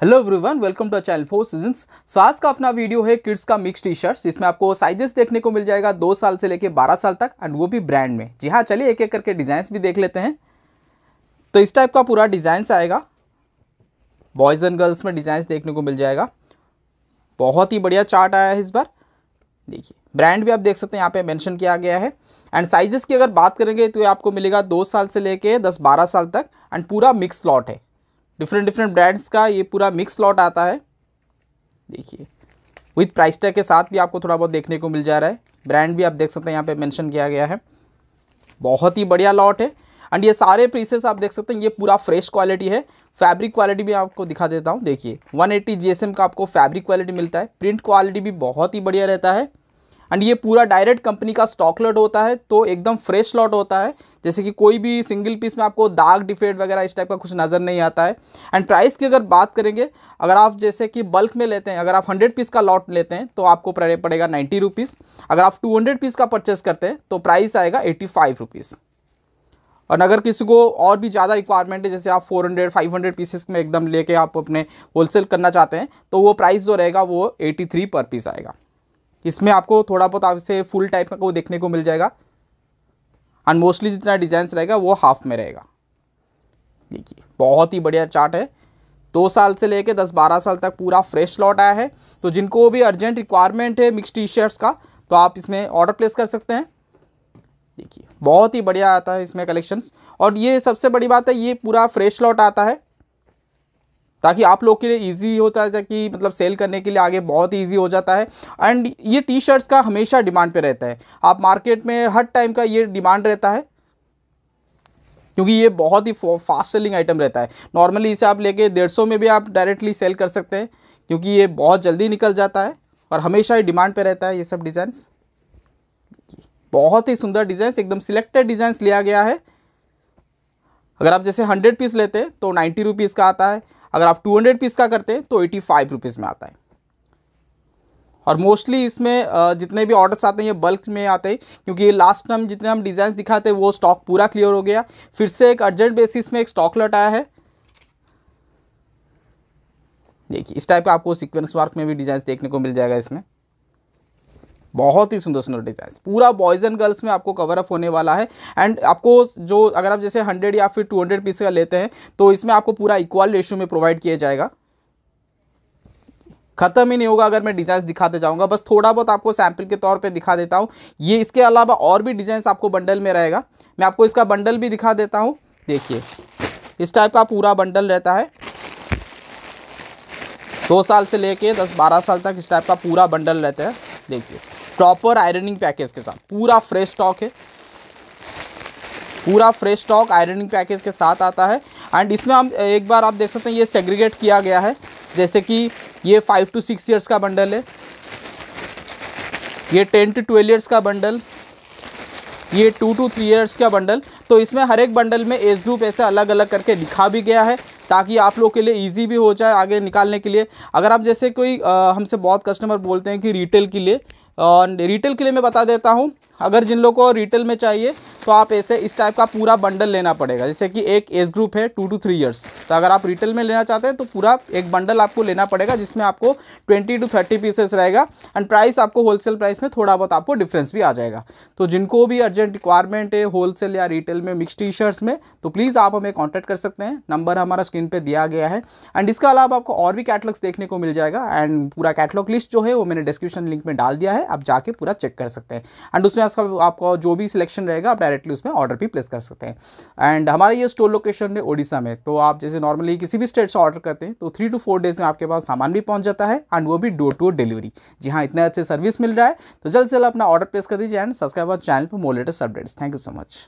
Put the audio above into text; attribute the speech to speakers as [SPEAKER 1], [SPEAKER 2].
[SPEAKER 1] Hello everyone welcome to channel four seasons so आज का अपना वीडियो है किड्स का मिक्स टी शर्ट्स इसमें आपको साइजेस देखने को मिल जाएगा दो साल से लेके बारह साल तक एंड वो भी ब्रांड में। जी हाँ चलिए एक एक करके डिज़ाइंस भी देख लेते हैं। तो इस टाइप का पूरा डिज़ाइंस आएगा। बॉयज़ एंड गर्ल्स में डिज़ाइंस देखने को मिल जाएगा। बहुत ही बढ़िया चार्ट आया है इस बार। देखिए ब्रांड भी आप देख सकते हैं, यहाँ पे मेंशन किया गया है। एंड साइजेस की अगर बात करेंगे तो ये आपको मिलेगा दो साल से लेके दस बारह साल तक एंड पूरा मिक्स लॉट है। डिफरेंट डिफरेंट ब्रांड्स का ये पूरा मिक्स लॉट आता है। देखिए विथ प्राइस टैग के साथ भी आपको थोड़ा बहुत देखने को मिल जा रहा है। ब्रांड भी आप देख सकते हैं, यहाँ पे मेंशन किया गया है। बहुत ही बढ़िया लॉट है। एंड ये सारे पीसेस आप देख सकते हैं, ये पूरा फ्रेश क्वालिटी है। फैब्रिक क्वालिटी भी आपको दिखा देता हूँ। देखिए 180 जीएसएम का आपको फैब्रिक क्वालिटी मिलता है। प्रिंट क्वालिटी भी बहुत ही बढ़िया रहता है। एंड ये पूरा डायरेक्ट कंपनी का स्टॉक लॉट होता है तो एकदम फ्रेश लॉट होता है। जैसे कि कोई भी सिंगल पीस में आपको दाग डिफेक्ट वगैरह इस टाइप का कुछ नज़र नहीं आता है। एंड प्राइस की अगर बात करेंगे, अगर आप जैसे कि बल्क में लेते हैं, अगर आप हंड्रेड पीस का लॉट लेते हैं तो आपको पड़ेगा नाइन्टी रुपीज़ अगर आप टू हंड्रेड पीस का परचेस करते हैं तो प्राइस आएगा एट्टी फाइव रुपीज़ और अगर किसी को और भी ज़्यादा रिक्वायरमेंट है, जैसे आप 400 500 पीसेस में एकदम लेके आप अपने होलसेल करना चाहते हैं तो वो प्राइस जो रहेगा, वो 83 पर पीस आएगा। इसमें आपको थोड़ा बहुत आपसे फुल टाइप का वो देखने को मिल जाएगा। एंड मोस्टली जितना डिज़ाइंस रहेगा, वो हाफ़ में रहेगा। देखिए, बहुत ही बढ़िया चार्ट है। दो साल से लेके दस बारह साल तक पूरा फ्रेश लॉट आया है। तो जिनको भी अर्जेंट रिक्वायरमेंट है मिक्स टी शर्ट्स का तो आप इसमें ऑर्डर प्लेस कर सकते हैं। देखिए, बहुत ही बढ़िया आता है इसमें कलेक्शंस और ये सबसे बड़ी बात है, ये पूरा फ्रेश लॉट आता है। ताकि आप लोग के लिए इजी होता है, कि मतलब सेल करने के लिए आगे बहुत ईजी हो जाता है। एंड ये टी शर्ट्स का हमेशा डिमांड पे रहता है। आप मार्केट में हर टाइम का ये डिमांड रहता है, क्योंकि ये बहुत ही फास्ट सेलिंग आइटम रहता है। नॉर्मली इसे आप लेके डेढ़ सौ में भी आप डायरेक्टली सेल कर सकते हैं, क्योंकि ये बहुत जल्दी निकल जाता है और हमेशा ही डिमांड पे रहता है ये सब डिज़ाइंस बहुत ही सुंदर डिज़ाइंस एकदम सिलेक्टेड डिज़ाइंस लिया गया है। अगर आप जैसे हंड्रेड पीस लेते हैं तो नाइन्टी रुपीज़ का आता है। अगर आप 200 पीस का करते हैं तो एटी फाइव रुपीज़ में आता है। और मोस्टली इसमें जितने भी ऑर्डर्स आते हैं, ये बल्क में आते हैं, क्योंकि लास्ट टाइम जितने हम डिज़ाइन दिखाते हैं, वो स्टॉक पूरा क्लियर हो गया। फिर से एक अर्जेंट बेसिस में एक स्टॉक लट आया है। देखिए, इस टाइप का आपको सिक्वेंस वर्क में भी डिज़ाइन देखने को मिल जाएगा इसमें। बहुत ही सुंदर सुंदर डिज़ाइन पूरा बॉयज़ एंड गर्ल्स में आपको कवर अप होने वाला है। एंड आपको जो, अगर आप जैसे हंड्रेड या फिर टू हंड्रेड पीस का लेते हैं तो इसमें आपको पूरा इक्वल रेशियो में प्रोवाइड किया जाएगा। ख़त्म ही नहीं होगा अगर मैं डिज़ाइन दिखाते जाऊँगा। बस थोड़ा बहुत आपको सैंपल के तौर पे दिखा देता हूँ। ये इसके अलावा और भी डिज़ाइन आपको बंडल में रहेगा। मैं आपको इसका बंडल भी दिखा देता हूँ। देखिए, इस टाइप का पूरा बंडल रहता है। दो साल से लेके दस बारह साल तक इस टाइप का पूरा बंडल रहता है। देखिए। प्रॉपर आयरनिंग पैकेज के साथ। पूरा फ्रेश स्टॉक है। पूरा फ्रेश स्टॉक आयरनिंग पैकेज के साथ आता है। एंड इसमें हम, एक बार आप देख सकते हैं, ये सेग्रीगेट किया गया है। जैसे कि ये फाइव टू सिक्स ईयर्स का बंडल है। ये टेन टू ट्वेल्व ईयर्स का बंडल ये टू टू थ्री ईयर्स का बंडल तो इसमें हर एक बंडल में एज ग्रुप ऐसे अलग अलग करके लिखा भी गया है, ताकि आप लोग के लिए इजी भी हो जाए आगे निकालने के लिए। अगर आप जैसे कोई हमसे बहुत कस्टमर बोलते हैं कि रिटेल के लिए और रिटेल के लिए मैं बता देता हूँ, अगर जिन लोगों को रिटेल में चाहिए तो आप ऐसे इस टाइप का पूरा बंडल लेना पड़ेगा। जैसे कि एक एज ग्रुप है टू टू थ्री ईयर्स तो अगर आप रिटेल में लेना चाहते हैं तो पूरा एक बंडल आपको लेना पड़ेगा, जिसमें आपको ट्वेंटी टू थर्टी पीसेस रहेगा। एंड प्राइस आपको होलसेल प्राइस में थोड़ा बहुत आपको डिफरेंस भी आ जाएगा। तो जिनको भी अर्जेंट रिक्वायरमेंट है होलसेल या रिटेल में मिक्स टी शर्ट्स में तो प्लीज़ आप हमें कॉन्टैक्ट कर सकते हैं। नंबर हमारा स्क्रीन पर दिया गया है। एंड इसके अलावा आपको और भी कैटलॉग्स देखने को मिल जाएगा। एंड पूरा कैटलॉग लिस्ट जो है, वो मैंने डिस्क्रिप्शन लिंक में डाल दिया है। आप जाके पूरा चेक कर सकते हैं। एंड उसमें आपका जो भी सिलेक्शन रहेगा, आप डायरेक्टली उसमें ऑर्डर भी प्लेस कर सकते हैं। एंड हमारा ये स्टोर लोकेशन है ओडिशा में तो आप जैसे नॉर्मली किसी भी स्टेट से ऑर्डर करते हैं तो थ्री टू फोर डेज़ में आपके पास सामान भी पहुँच जाता है एंड वो भी डोर टू डिलीवरी जी हाँ इतने अच्छे सर्विस मिल रहा है तो जल्द से जल्द अपना ऑर्डर प्लेस कर दीजिए एंड सब्सक्राइब चैनल पर more latest updates thank you so much